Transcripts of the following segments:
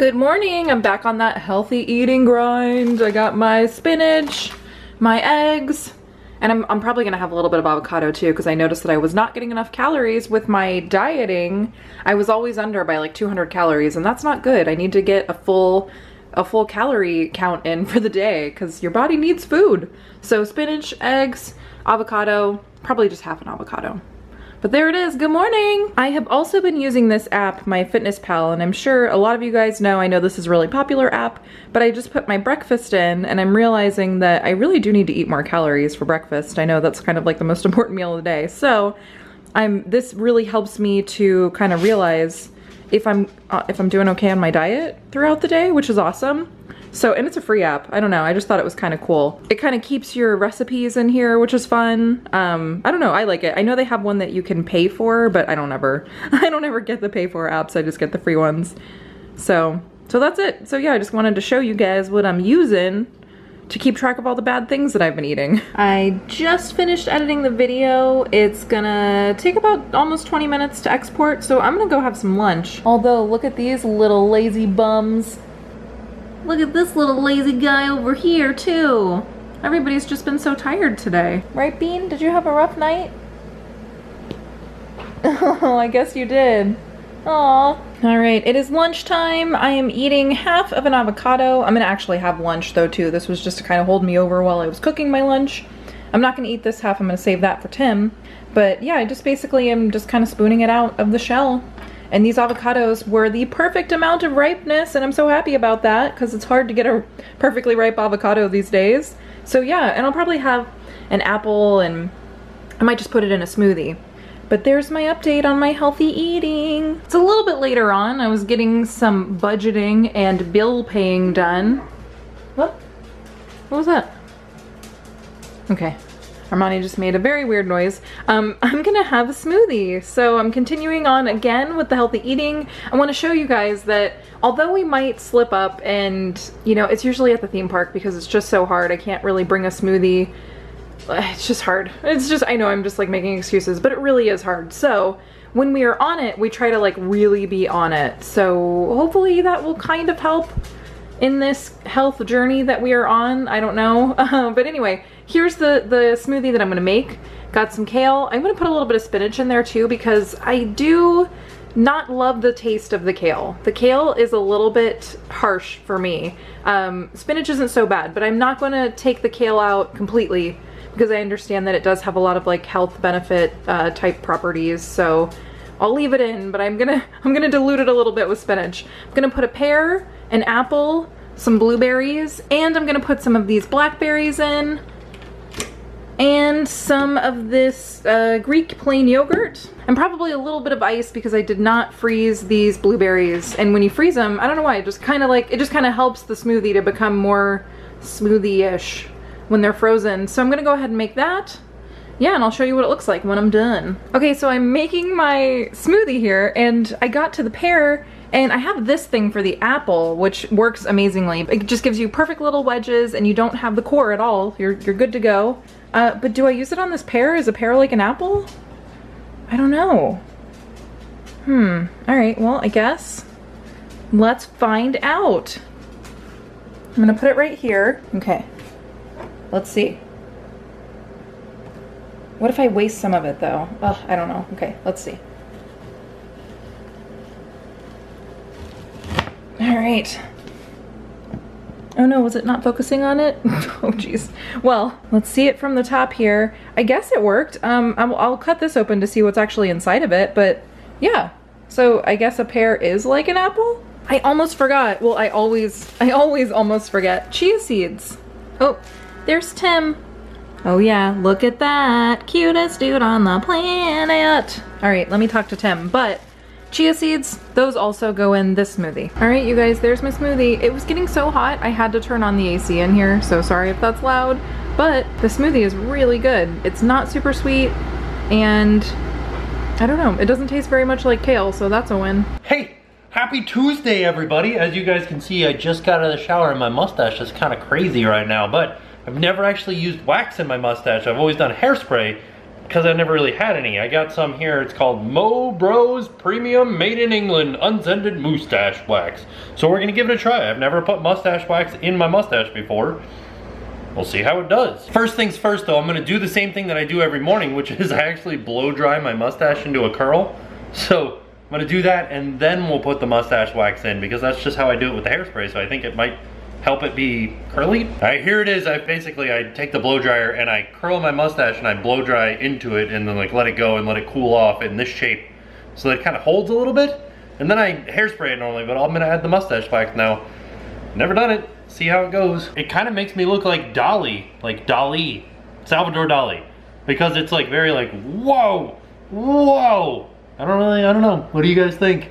Good morning, I'm back on that healthy eating grind. I got my spinach, my eggs, and I'm, I'm probably gonna have a little bit of avocado too because I noticed that I was not getting enough calories with my dieting. I was always under by like 200 calories and that's not good. I need to get a full a full calorie count in for the day because your body needs food. So spinach, eggs, avocado, probably just half an avocado. But there it is, good morning! I have also been using this app, MyFitnessPal, and I'm sure a lot of you guys know, I know this is a really popular app, but I just put my breakfast in and I'm realizing that I really do need to eat more calories for breakfast. I know that's kind of like the most important meal of the day. So I'm this really helps me to kind of realize if I'm uh, if I'm doing okay on my diet throughout the day, which is awesome. So, and it's a free app. I don't know. I just thought it was kind of cool. It kind of keeps your recipes in here, which is fun. Um, I don't know. I like it. I know they have one that you can pay for, but I don't ever, I don't ever get the pay for apps. I just get the free ones. So, so that's it. So yeah, I just wanted to show you guys what I'm using to keep track of all the bad things that I've been eating. I just finished editing the video. It's gonna take about almost 20 minutes to export, so I'm gonna go have some lunch. Although, look at these little lazy bums. Look at this little lazy guy over here too. Everybody's just been so tired today. Right, Bean? Did you have a rough night? Oh, I guess you did. Aw. All right, it is lunchtime. I am eating half of an avocado. I'm gonna actually have lunch though too. This was just to kind of hold me over while I was cooking my lunch. I'm not gonna eat this half, I'm gonna save that for Tim. But yeah, I just basically am just kind of spooning it out of the shell. And these avocados were the perfect amount of ripeness and I'm so happy about that because it's hard to get a perfectly ripe avocado these days. So yeah, and I'll probably have an apple and I might just put it in a smoothie. But there's my update on my healthy eating. It's a little bit later on. I was getting some budgeting and bill paying done. What? What was that? Okay, Armani just made a very weird noise. Um, I'm gonna have a smoothie. So I'm continuing on again with the healthy eating. I wanna show you guys that although we might slip up and, you know, it's usually at the theme park because it's just so hard. I can't really bring a smoothie. It's just hard. It's just, I know I'm just like making excuses, but it really is hard. So when we are on it, we try to like really be on it. So hopefully that will kind of help in this health journey that we are on. I don't know. Uh, but anyway, here's the, the smoothie that I'm gonna make. Got some kale. I'm gonna put a little bit of spinach in there too because I do not love the taste of the kale. The kale is a little bit harsh for me. Um, spinach isn't so bad, but I'm not gonna take the kale out completely because I understand that it does have a lot of like health benefit uh, type properties. So I'll leave it in, but I'm gonna I'm gonna dilute it a little bit with spinach. I'm gonna put a pear, an apple, some blueberries, and I'm gonna put some of these blackberries in and some of this uh, Greek plain yogurt and probably a little bit of ice because I did not freeze these blueberries. And when you freeze them I don't know why it just kind of like it just kind of helps the smoothie to become more smoothie-ish when they're frozen. So I'm gonna go ahead and make that. Yeah, and I'll show you what it looks like when I'm done. Okay, so I'm making my smoothie here, and I got to the pear, and I have this thing for the apple, which works amazingly. It just gives you perfect little wedges, and you don't have the core at all. You're, you're good to go. Uh, but do I use it on this pear? Is a pear like an apple? I don't know. Hmm, all right, well, I guess. Let's find out. I'm gonna put it right here. Okay, let's see. What if I waste some of it though? Ugh, I don't know. Okay, let's see. Right. Oh no, was it not focusing on it? oh jeez. Well, let's see it from the top here. I guess it worked. Um, I'll, I'll cut this open to see what's actually inside of it, but yeah. So I guess a pear is like an apple? I almost forgot. Well, I always, I always almost forget. Chia seeds. Oh, there's Tim. Oh yeah, look at that. Cutest dude on the planet. All right, let me talk to Tim. But chia seeds, those also go in this smoothie. All right, you guys, there's my smoothie. It was getting so hot, I had to turn on the AC in here, so sorry if that's loud. But the smoothie is really good. It's not super sweet, and I don't know, it doesn't taste very much like kale, so that's a win. Hey, happy Tuesday, everybody. As you guys can see, I just got out of the shower and my mustache is kind of crazy right now, but I've never actually used wax in my mustache. I've always done hairspray. Because I never really had any. I got some here. It's called Mo Bros Premium Made in England Unscented Mustache Wax. So we're gonna give it a try. I've never put mustache wax in my mustache before. We'll see how it does. First things first though, I'm gonna do the same thing that I do every morning, which is I actually blow dry my mustache into a curl. So I'm gonna do that and then we'll put the mustache wax in because that's just how I do it with the hairspray. So I think it might help it be curly. All right, here it is. I basically, I take the blow dryer and I curl my mustache and I blow dry into it and then like let it go and let it cool off in this shape so that it kind of holds a little bit. And then I hairspray it normally, but I'm gonna add the mustache wax now. Never done it, see how it goes. It kind of makes me look like Dali, like Dali, Salvador Dali. Because it's like very like, whoa, whoa. I don't really, I don't know. What do you guys think?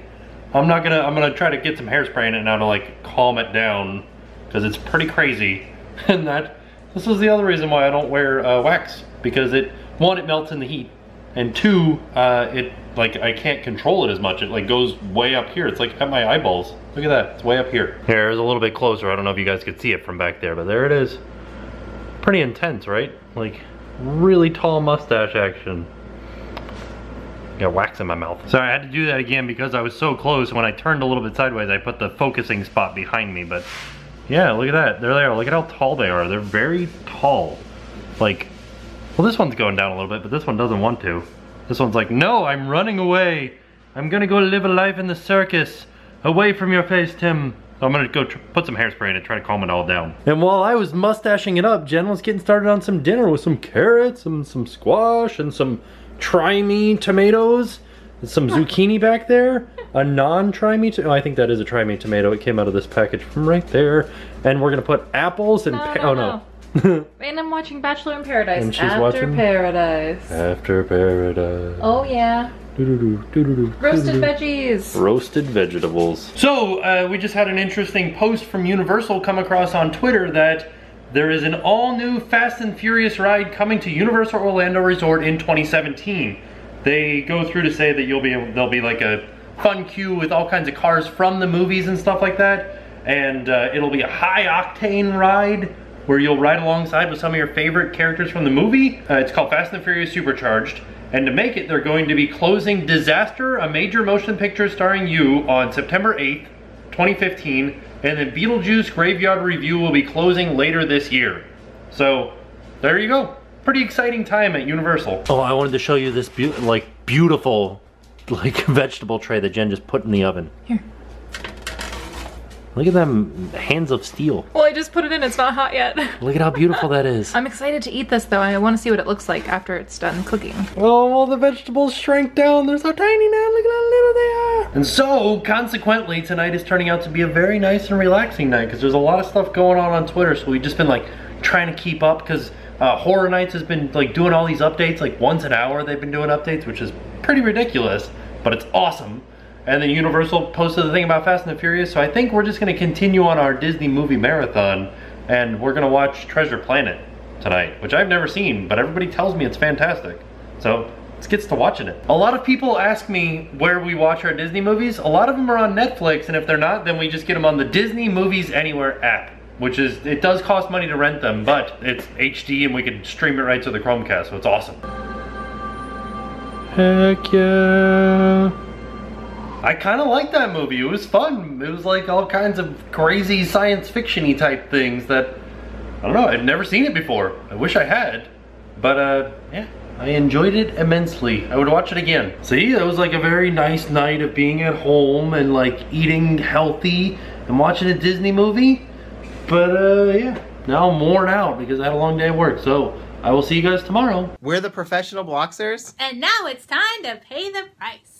I'm not gonna, I'm gonna try to get some hairspray in it now to like calm it down because it's pretty crazy. And that, this is the other reason why I don't wear uh, wax because it, one, it melts in the heat. And two, uh, it, like, I can't control it as much. It like goes way up here. It's like at my eyeballs. Look at that, it's way up here. Here, it's a little bit closer. I don't know if you guys could see it from back there, but there it is. Pretty intense, right? Like, really tall mustache action. Got wax in my mouth. Sorry, I had to do that again because I was so close. When I turned a little bit sideways, I put the focusing spot behind me, but yeah, look at that. There they are. Look at how tall they are. They're very tall. Like, well, this one's going down a little bit, but this one doesn't want to. This one's like, no, I'm running away. I'm gonna go live a life in the circus. Away from your face, Tim. So I'm gonna go put some hairspray in and try to calm it all down. And while I was mustaching it up, Jenn was getting started on some dinner with some carrots and some squash and some try me tomatoes. Some zucchini back there. A non-try me, oh, I think that is a try me tomato. It came out of this package from right there. And we're gonna put apples and, No, oh no, no. And I'm watching Bachelor in Paradise. And she's After watching- Paradise. After paradise. Oh yeah. Doo-doo-doo, doo-doo-doo, Roasted doo-doo-doo. veggies. Roasted vegetables. So, uh, we just had an interesting post from Universal come across on Twitter that there is an all-new Fast and Furious ride coming to Universal Orlando Resort in 2017. They go through to say that you'll be able, there'll be like a fun queue with all kinds of cars from the movies and stuff like that. And uh, it'll be a high-octane ride where you'll ride alongside with some of your favorite characters from the movie. Uh, it's called Fast and the Furious Supercharged. And to make it, they're going to be closing Disaster, a major motion picture starring you on September 8th, 2015. And then Beetlejuice Graveyard Revue will be closing later this year. So, there you go. Pretty exciting time at Universal. Oh, I wanted to show you this be like beautiful like vegetable tray that Jenn just put in the oven. Here. Look at them hands of steel. Well, I just put it in. It's not hot yet. Look at how beautiful that is. I'm excited to eat this though. I want to see what it looks like after it's done cooking. Oh, all the vegetables shrank down. They're so tiny now. Look at how little they are. And so, consequently, tonight is turning out to be a very nice and relaxing night because there's a lot of stuff going on on Twitter. So we've just been like trying to keep up because uh, Horror Nights has been like doing all these updates like once an hour. They've been doing updates, which is pretty ridiculous, but it's awesome. And then Universal posted the thing about Fast and the Furious. So I think we're just going to continue on our Disney movie marathon and we're going to watch Treasure Planet tonight, which I've never seen, but everybody tells me it's fantastic. So let's get to watching it. A lot of people ask me where we watch our Disney movies. A lot of them are on Netflix, and if they're not, then we just get them on the Disney Movies Anywhere app, which is, it does cost money to rent them, but it's HD and we can stream it right to the Chromecast, so it's awesome. Heck yeah. I kind of liked that movie. It was fun. It was like all kinds of crazy science fiction-y type things that, I don't know, I'd never seen it before. I wish I had. But, uh, yeah, I enjoyed it immensely. I would watch it again. See, it was like a very nice night of being at home and like eating healthy and watching a Disney movie. But, uh, yeah, now I'm worn out because I had a long day at work. So, I will see you guys tomorrow. We're the professional boxers. And now it's time to pay the price.